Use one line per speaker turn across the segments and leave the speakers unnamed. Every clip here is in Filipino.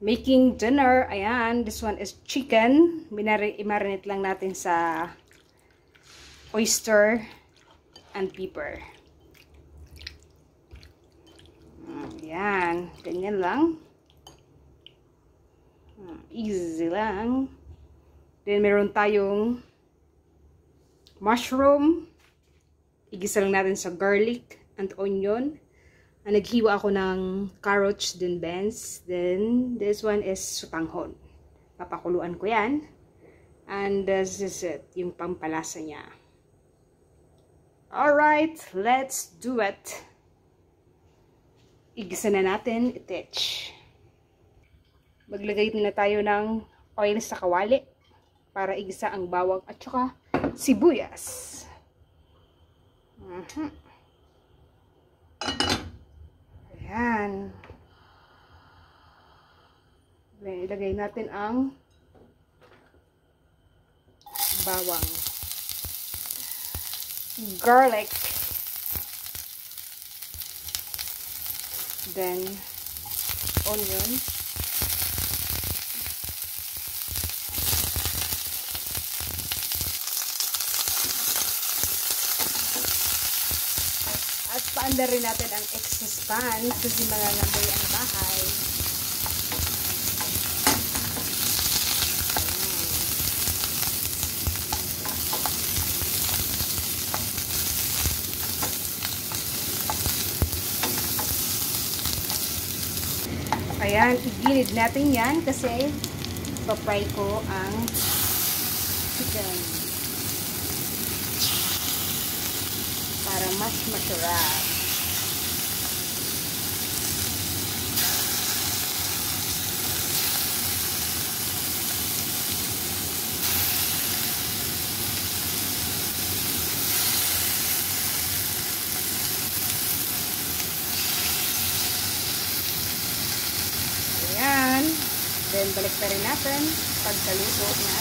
making dinner. Ayan, this one is chicken. Binari i-marinate lang natin sa oyster and pepper. Ayan, ganyan lang. Easy lang. Then, meron tayong mushroom. Igisa lang natin sa garlic and onion. Ah, naghiwa ako ng carrots, then beans. Then, this one is sutanghon. Papakuluan ko yan. And this is it, yung pampalasa niya. Alright, let's do it. Igisa na natin, itich. Maglagay na tayo ng oil sa kawali para igisa ang bawang at saka sibuyas. Mhm. Ayan. Then, ilagay natin ang bawang. Garlic. Then, onion. At paanda rin natin ang excess pan kasi mangangamoy ang bahay. Ayan, igilid natin yan kasi papry ko ang chicken. Para mas masarap. Ayan. Then, balik na rin natin pagkaluto na.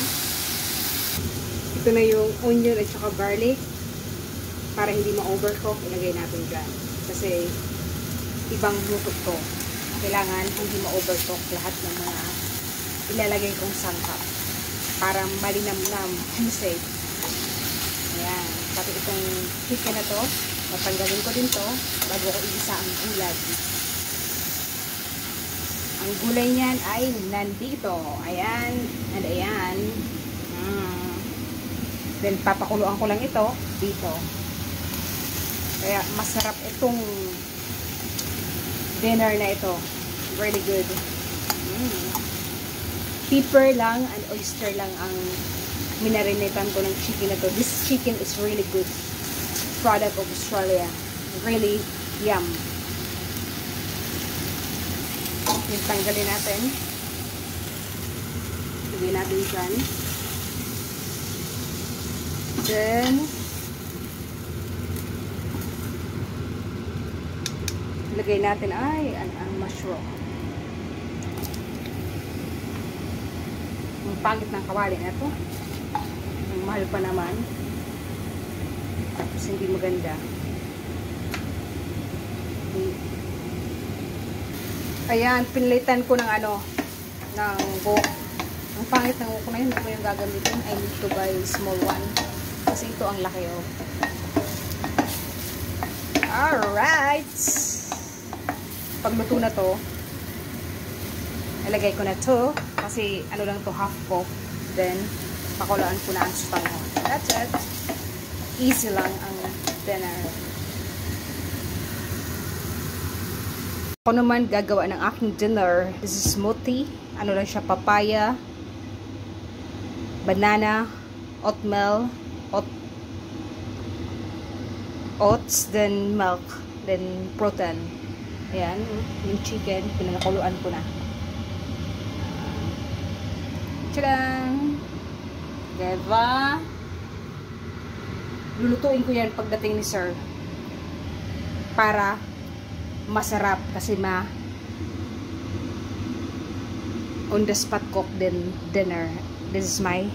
Ito na yung onion at saka garlic. Para hindi ma-overcook, ilagay natin dyan. Kasi, ibang luto to. Kailangan hindi ma-overcook lahat ng mga ilalagay kong sangkap. Para malinamnam. Safe. Ayan. Pati itong chicken na to, tatanggalin ko din to bago ko isa ang gulay. Ang gulay niyan ay nandito. Ayan. And ayan. Mm. Then, papakuluan ko lang ito dito. Kaya, masarap itong dinner na ito. Really good. Mm. Pepper lang and oyster lang ang minarinitan ko ng chicken na to. This chicken is really good. Product of Australia. Really yum. Yung tanggalin natin. Lagay natin dyan. Then, lagay natin ay ang, ang mushroom. Ang pangit ng kawali na. Ang mahal pa naman. Tapos hindi maganda. Ayan, pinilitan ko ng ano, ng buhok. Ang pangit ng buhok na yun, ako yung gagamitin. I need to buy small one. Kasi ito ang laki oh. Alright! Pagluto na to, ilagay ko na to. Kasi ano lang to, half cook. Then, pakulaan ko na ang spango. That's it. Easy lang ang dinner. Ako naman gagawa ng aking dinner. This is smoothie. Ano lang siya, papaya, banana, oatmeal, oat, oats, then milk, then protein. Ayan, yung chicken, pinakuluan ko na. Tadang! Diba? Lulutuin ko yan pagdating ni sir. Para masarap kasi ma on the spot cook din dinner. This is my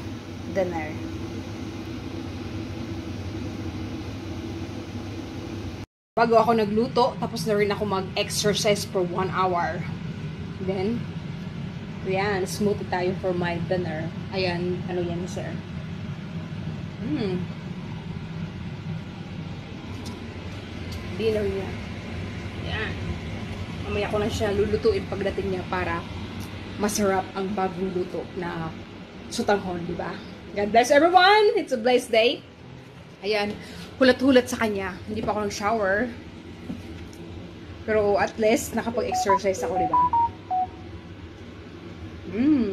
dinner. Bago ako nagluto, tapos na rin ako mag-exercise for one hour. Then, Ayan, smoothie tayo for my dinner. Ayan, ano yan, sir? Hmm. Dinner niya. Mamaya ko na siya lulutuin pagdating niya para masarap ang bagong luto na sutanghon, di ba? God bless everyone! It's a blessed day. Ayan, hulat-hulat sa kanya. Hindi pa ako nag-shower. Pero at least, nakapag-exercise ako, di ba? Mmm.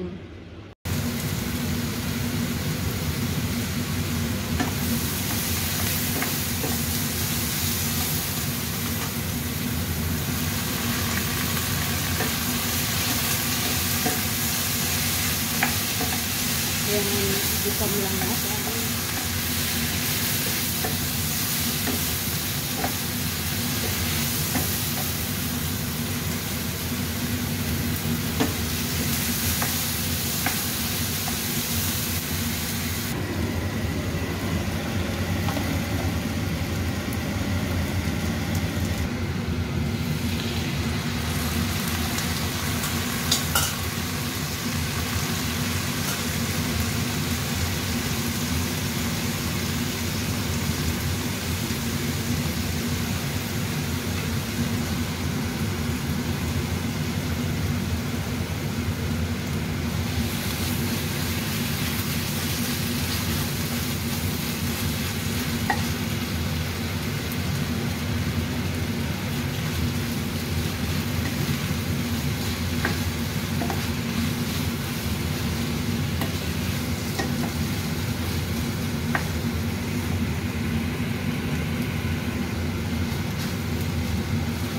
Yan, bukam lang natin.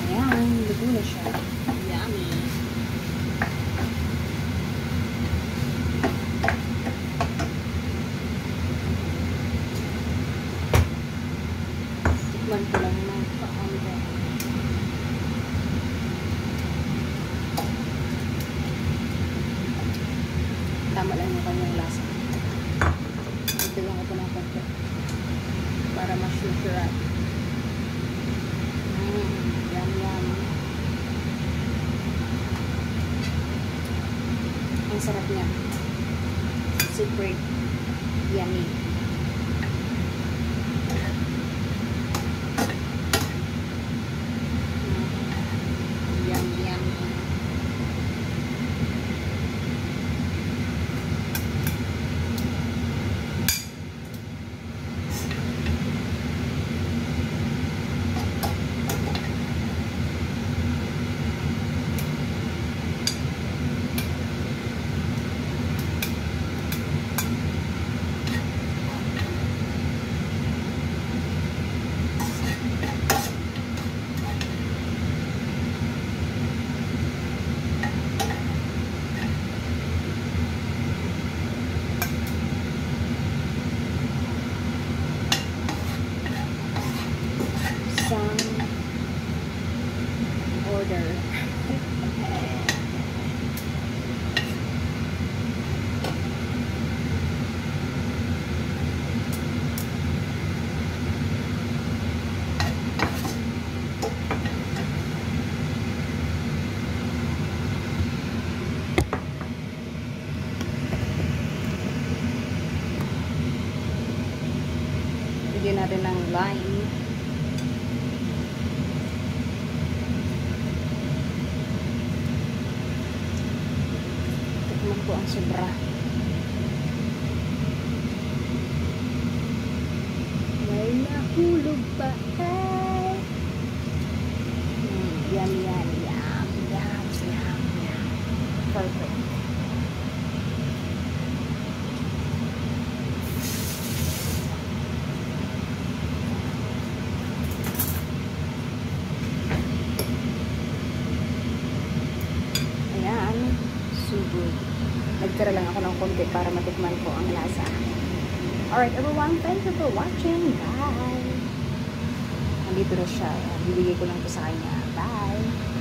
Ayan, luto na siya. Yummy. Tikman ko lang ng paanda. Tama lang yung kanyang lasa. Ito lang ako ng. Para ma-sugarat. Mm, yum, yum. Ang sarap niya. Super yummy. Mm, Yum, yum. Some order. Bigyan natin ng lime. Tikman ko ang sobra. May nahulog pa ay. Mm, yum, yum, yum, yum, yum, yum. Perfect. Ayan. So good. Nagtira lang ako ng konti para matikman ko ang lasa. Alright, everyone. Thank you for watching. Bye! Nandito na siya. Bibigay ko lang to sa kanya. Bye!